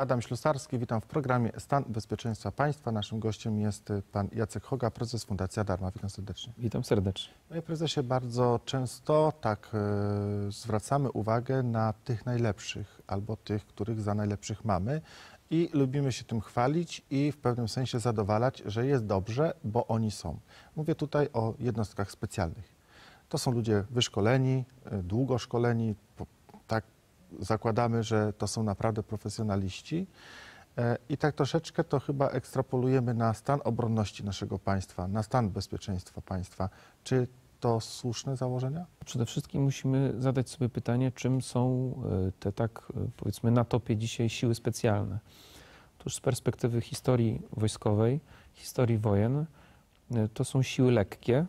Adam Ślusarski, witam w programie Stan Bezpieczeństwa Państwa. Naszym gościem jest pan Jacek Hoga, prezes Fundacji Adarma. Witam serdecznie. Witam serdecznie. Panie prezesie, bardzo często tak e, zwracamy uwagę na tych najlepszych albo tych, których za najlepszych mamy i lubimy się tym chwalić i w pewnym sensie zadowalać, że jest dobrze, bo oni są. Mówię tutaj o jednostkach specjalnych. To są ludzie wyszkoleni, e, długo szkoleni, tak zakładamy, że to są naprawdę profesjonaliści. E, I tak troszeczkę to chyba ekstrapolujemy na stan obronności naszego państwa, na stan bezpieczeństwa państwa. Czy to słuszne założenia? Przede wszystkim musimy zadać sobie pytanie, czym są e, te tak e, powiedzmy na topie dzisiaj siły specjalne. Otóż z perspektywy historii wojskowej, historii wojen, to są siły lekkie,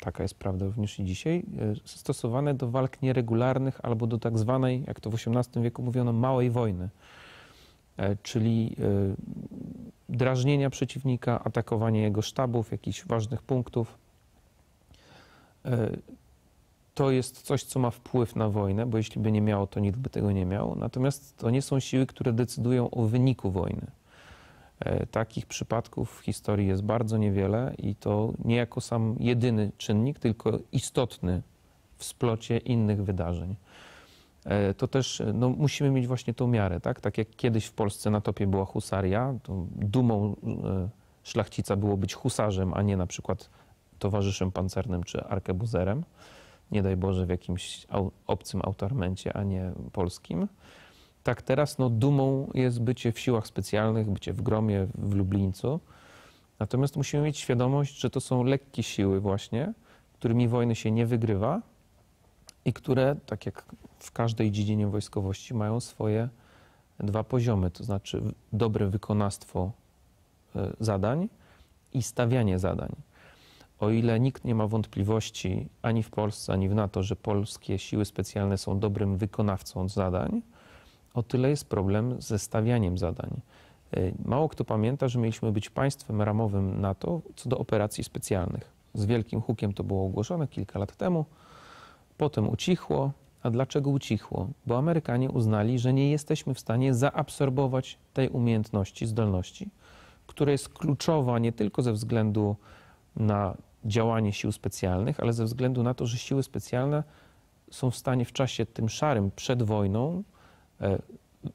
taka jest prawda również i dzisiaj, e, stosowane do walk nieregularnych albo do tak zwanej, jak to w XVIII wieku mówiono, małej wojny, E, czyli e, drażnienia przeciwnika, atakowanie jego sztabów, jakichś ważnych punktów. To jest coś, co ma wpływ na wojnę, bo jeśli by nie miało, to nikt by tego nie miał. Natomiast to nie są siły, które decydują o wyniku wojny. E, Takich przypadków w historii jest bardzo niewiele i to nie jako sam jedyny czynnik, tylko istotny w splocie innych wydarzeń. E, To też e, no, musimy mieć właśnie tą miarę, tak? Tak jak kiedyś w Polsce na topie była husaria, to dumą szlachcica było być husarzem, a nie na przykład towarzyszem pancernym czy arkebuzerem. Nie daj Boże w jakimś obcym autarmencie, a nie polskim. Tak teraz no, dumą jest bycie w siłach specjalnych, bycie w Gromie, w Lublińcu. Natomiast musimy mieć świadomość, że to są lekkie siły właśnie, którymi wojny się nie wygrywa i które, tak jak w każdej dziedzinie wojskowości, mają swoje dwa poziomy, to znaczy dobre wykonawstwo e, zadań i stawianie zadań. O ile nikt nie ma wątpliwości ani w Polsce, ani w NATO, że polskie siły specjalne są dobrym wykonawcą zadań, o tyle jest problem ze stawianiem zadań. E, Mało kto pamięta, że mieliśmy być państwem ramowym NATO co do operacji specjalnych. Z wielkim hukiem to było ogłoszone kilka lat temu. Potem ucichło. A dlaczego ucichło? Bo Amerykanie uznali, że nie jesteśmy w stanie zaabsorbować tej umiejętności, zdolności, która jest kluczowa nie tylko ze względu na działanie sił specjalnych, ale ze względu na to, że siły specjalne są w stanie w czasie tym szarym przed wojną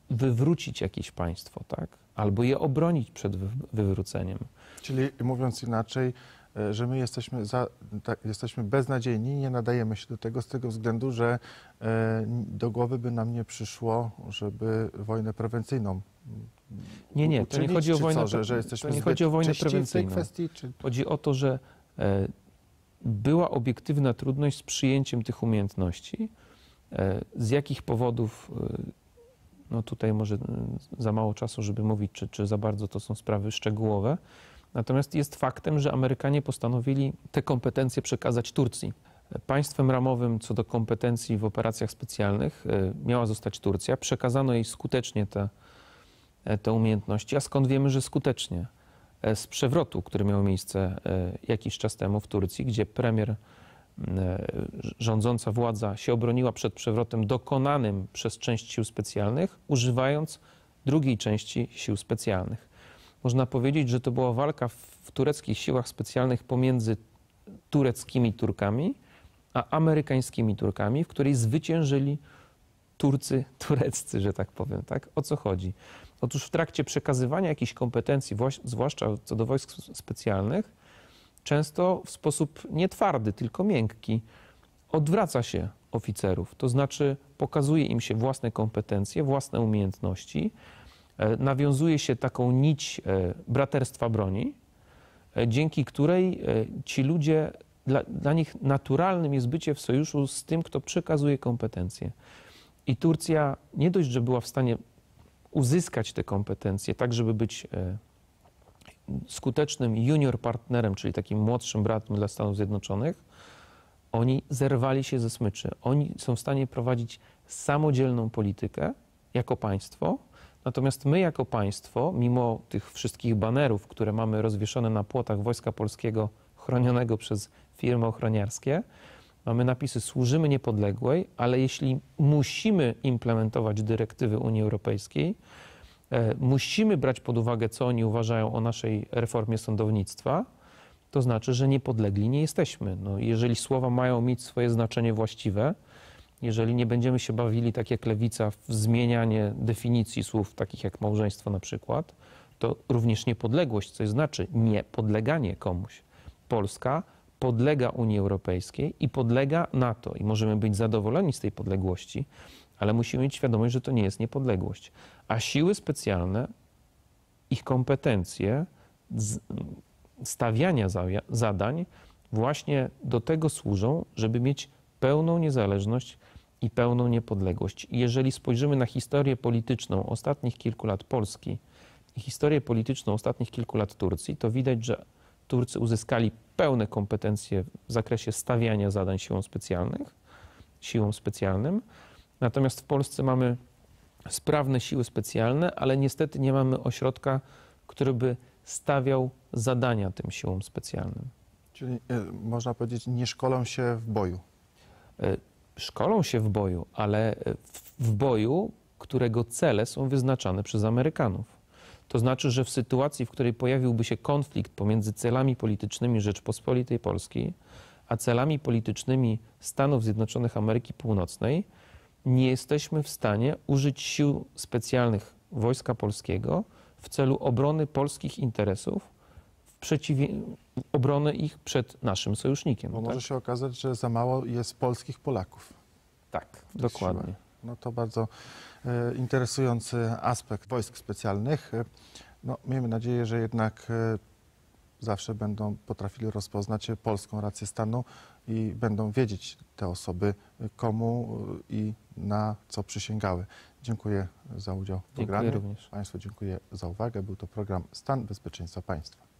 wywrócić jakieś państwo, tak? Albo je obronić przed wy- wywróceniem. Czyli mówiąc inaczej, e, że my jesteśmy, za, tak, jesteśmy beznadziejni, nie nadajemy się do tego z tego względu, że e, do głowy by nam nie przyszło, żeby wojnę prewencyjną Nie, nie, to nie uczynić, chodzi o wojnę co, że, że jesteśmy to nie chodzi o wojnę prewencyjną. kwestii, czy Chodzi o to, że e, była obiektywna trudność z przyjęciem tych umiejętności. E, z jakich powodów, e, no tutaj może e, za mało czasu, żeby mówić, czy, czy za bardzo to są sprawy szczegółowe. Natomiast jest faktem, że Amerykanie postanowili te kompetencje przekazać Turcji. Państwem ramowym co do kompetencji w operacjach specjalnych e, miała zostać Turcja. Przekazano jej skutecznie te, e, te umiejętności. A skąd wiemy, że skutecznie? e, z przewrotu, który miał miejsce jakiś czas temu w Turcji, gdzie premier, rządząca władza się obroniła przed przewrotem dokonanym przez część sił specjalnych, używając drugiej części sił specjalnych. Można powiedzieć, że to była walka w, tureckich siłach specjalnych pomiędzy tureckimi Turkami a amerykańskimi Turkami, w której zwyciężyli Turcy tureccy, że tak powiem. Tak? O co chodzi? Otóż w trakcie przekazywania jakichś kompetencji, zwłaszcza co do wojsk specjalnych, często w sposób nie twardy, tylko miękki, odwraca się oficerów. To znaczy pokazuje im się własne kompetencje, własne umiejętności, e, nawiązuje się taką nić e, braterstwa broni, e, dzięki której ci ludzie, dla, dla nich naturalnym jest bycie w sojuszu z tym, kto przekazuje kompetencje. I Turcja nie dość, że była w stanie uzyskać te kompetencje, tak żeby być skutecznym junior partnerem, czyli takim młodszym bratem dla Stanów Zjednoczonych, oni zerwali się ze smyczy. Oni są w stanie prowadzić samodzielną politykę jako państwo, natomiast my jako państwo, mimo tych wszystkich banerów, które mamy rozwieszone na płotach Wojska Polskiego chronionego przez firmy ochroniarskie, mamy napisy służymy niepodległej, ale jeśli musimy implementować dyrektywy Unii Europejskiej, Musimy brać pod uwagę, co oni uważają o naszej reformie sądownictwa. To znaczy, że niepodlegli nie jesteśmy. No, jeżeli słowa mają mieć swoje znaczenie właściwe, jeżeli nie będziemy się bawili tak jak lewica w zmienianie definicji słów, takich jak małżeństwo na przykład, to również niepodległość, coś znaczy niepodleganie komuś. Polska podlega Unii Europejskiej i podlega NATO i możemy być zadowoleni z tej podległości, ale musimy mieć świadomość, że to nie jest niepodległość. A siły specjalne, ich kompetencje stawiania za, zadań właśnie do tego służą, żeby mieć pełną niezależność i pełną niepodległość. I jeżeli spojrzymy na historię polityczną ostatnich kilku lat Polski i historię polityczną ostatnich kilku lat Turcji, to widać, że Turcy uzyskali pełne kompetencje w zakresie stawiania zadań siłom specjalnych, siłom specjalnym. Natomiast w Polsce mamy sprawne siły specjalne, ale niestety nie mamy ośrodka, który by stawiał zadania tym siłom specjalnym. Czyli e, można powiedzieć, nie szkolą się w boju. E, Szkolą się w boju, ale w, w boju, którego cele są wyznaczane przez Amerykanów. To znaczy, że w sytuacji, w której pojawiłby się konflikt pomiędzy celami politycznymi Rzeczpospolitej Polskiej, a celami politycznymi Stanów Zjednoczonych Ameryki Północnej, nie jesteśmy w stanie użyć sił specjalnych Wojska Polskiego w celu obrony polskich interesów, w przeciwie... obrony ich przed naszym sojusznikiem. Bo tak? może się okazać, że za mało jest polskich Polaków. tak, dokładnie. siłę. No to bardzo e, interesujący aspekt wojsk specjalnych. E, No, miejmy nadzieję, że jednak e, zawsze będą potrafili rozpoznać polską rację stanu i będą wiedzieć te osoby, komu i na co przysięgały. Dziękuję za udział w Dziękuję programie. również. Państwu dziękuję za uwagę. Był to program Stan Bezpieczeństwa Państwa.